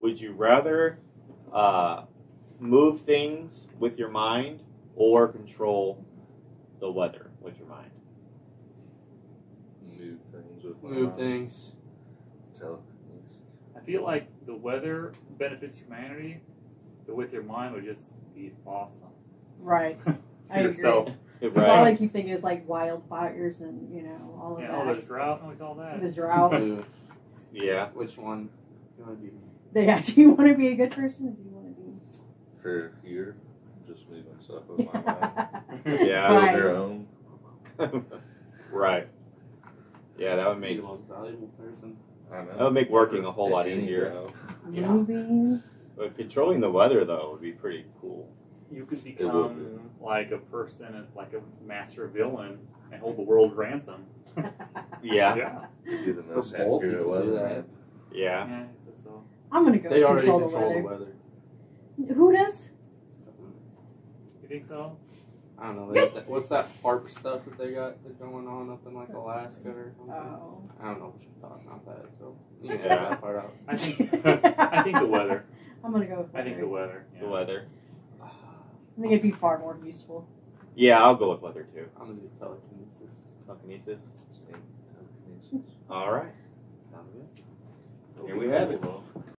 Would you rather uh, move things with your mind or control the weather with your mind? Move things with my Move mind. things. Telekinesis. I feel like the weather benefits humanity, but with your mind would just be awesome. Right. I agree. Yourself. Because all I keep thinking is like wildfires and you know all of Yeah, all the that. drought and all that. The drought. Yeah. Which one? You want to be? Yeah. Do you want to be a good person or do you want to be? For here, just moving stuff with my mind. be? Yeah. Build Right. your own. right. Yeah, that would Be make the most valuable person. I know. that would make working a whole lot easier. job. Yeah. Moving. But controlling the weather though would be pretty cool. You could would become like a person, like a master villain, and hold the world ransom. Yeah. Yeah. Be the most accurate weather. Yeah. Yeah, so, so. I'm gonna go They already control, control the the weather. weather. Who does? You think so? I don't know. That, what's that HAARP stuff that they got that's going on up in like Alaska or something? Oh. I don't know what you're talking about that. So Yeah. that part out. I think. I think the weather. I'm gonna go with I think the weather. weather. The weather. I think it'd be far more useful. Yeah, I'll go with weather too. I'm gonna do telekinesis. Telekinesis. Telekinesis. All right. Sounds good.